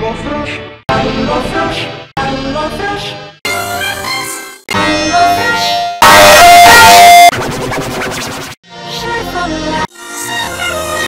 Mon frère